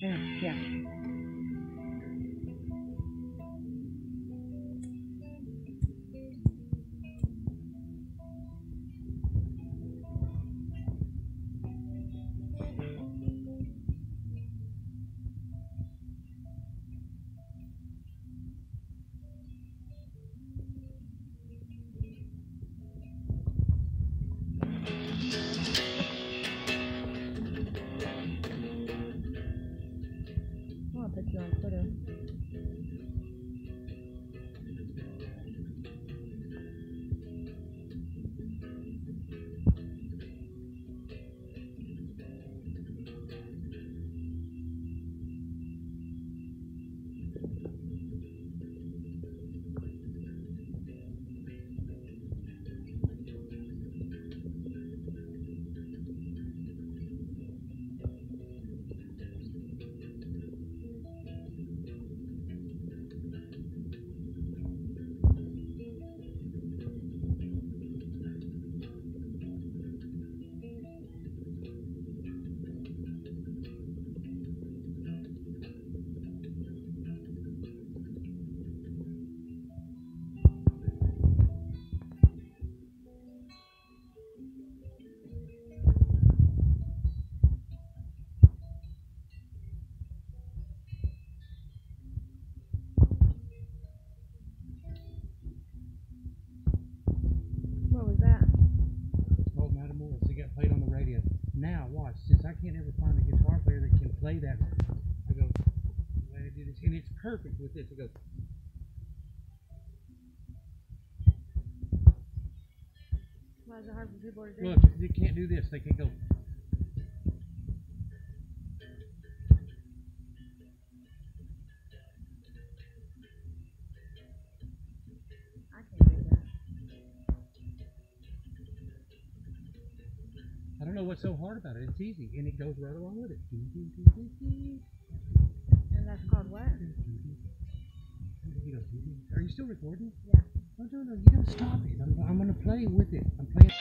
Yeah, yeah. Twitter. Now, watch, since I can't ever find a guitar player that can play that, I go, the way I do this, and it's perfect with this. It goes, Why is it hard for people to do? look, they can't do this. They can't go, I don't know what's so hard about it. It's easy, and it goes right along with it. And that's called what? Are you still recording? Yeah. No, no, no, you don't stop it. I'm, I'm going to play with it. I'm playing.